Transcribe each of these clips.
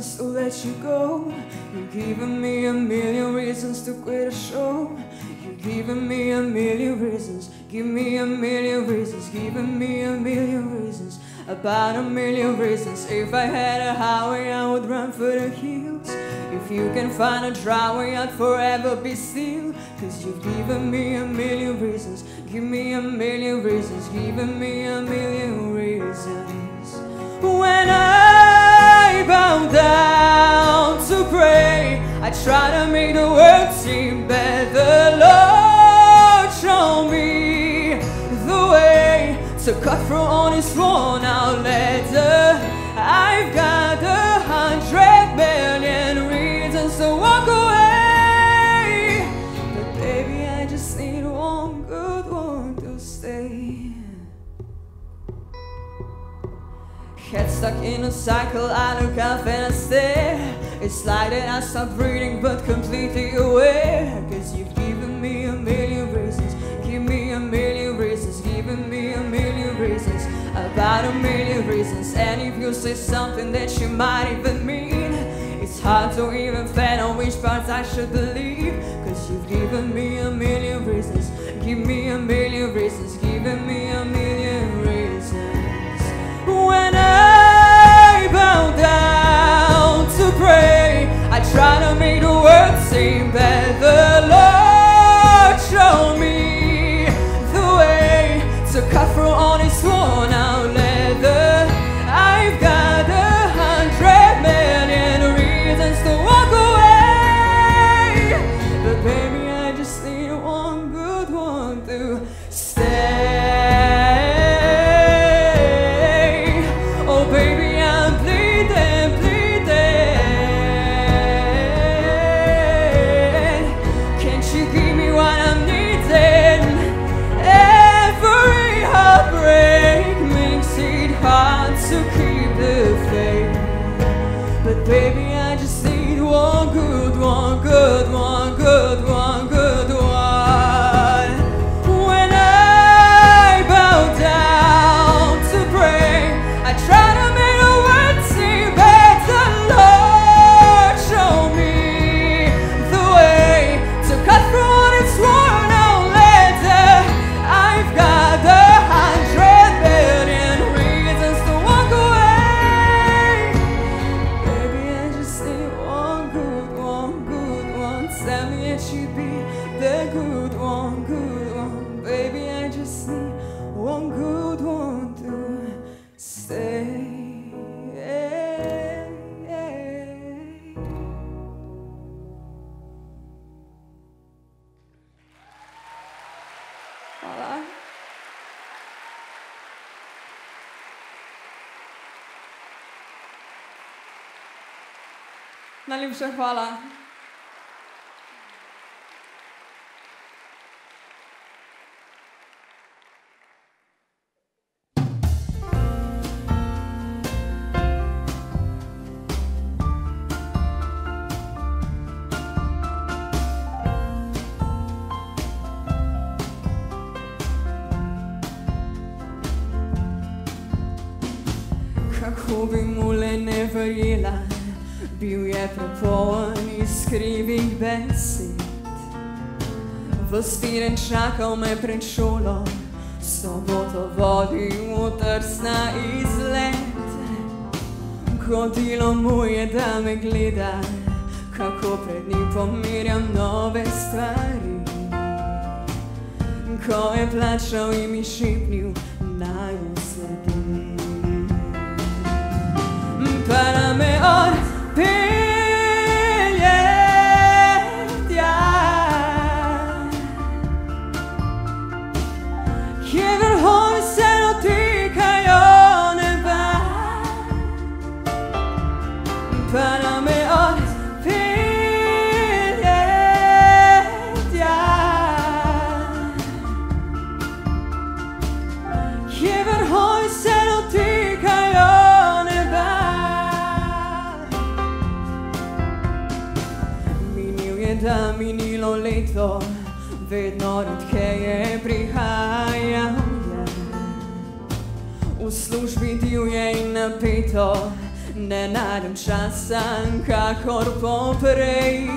reasons to let you go. You've given me a million reasons to quit a show. You've given me a million reasons. Give me a million reasons. Given me a million reasons. About a million reasons. If I had a highway, I would run for the hills. If you can find a dry way, I'd forever be still. Cause you've given me a million reasons. Give me a million reasons. Given me a million reasons. When I I try to make the world seem better. Lord, show me the way to cut through all this worn out letter. I've got a hundred million reasons to walk away, but baby, I just need one good one to stay. Head stuck in a cycle, I look up and I stare. It's like that I stop breathing, but completely aware. Cause you've given me a million reasons. Give me a million reasons. Given me a million reasons. About a million reasons. And if you say something that you might even mean, it's hard to even fathom which parts I should believe. Cause you've given me a million reasons. Give me a million stay. Oh, baby, I'm bleeding, bleeding. Can't you give me what I'm needing? Every heartbreak makes it hard to keep the faith. But baby, I just need one good, one good, one be the good one, good one. Baby, I just need one good one to stay. Hvala. Najlepša hvala. Kako bi mu le ne verjela, bil je prepoln iskrivih besed. V stiren čakal me pred šolo, soboto vodil v trst na izlet. Godilo mu je, da me gleda, kako pred njim pomirjam nove stvari. Ko je plačal in mi šipnil, naj usledim. para mejor. Dan, minilo leto, vedno redkeje prihajal je. V službi divje in napeto, Ne najdem časa, kakor poprej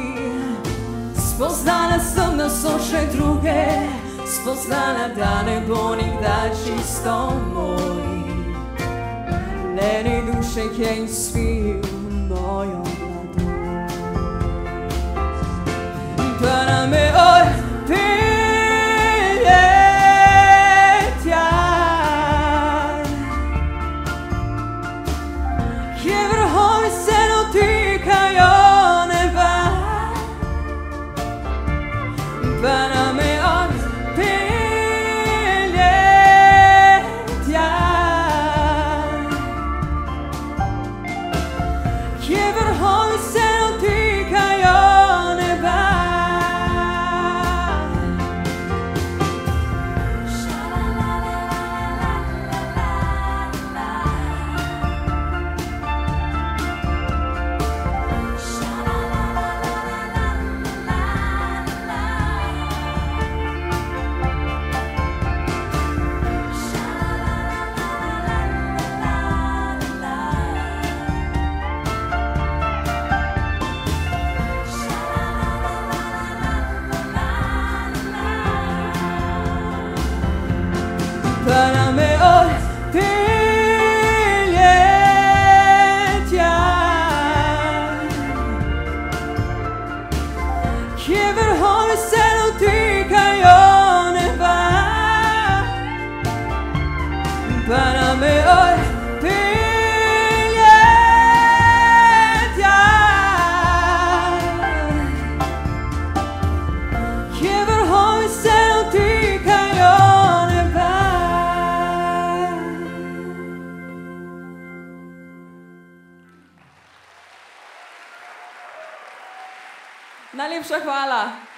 Spoznala sem, da so še druge Spoznala, da ne bo nikdaj čisto moj Ne ni duše, ki je izpil Najlepša hvala.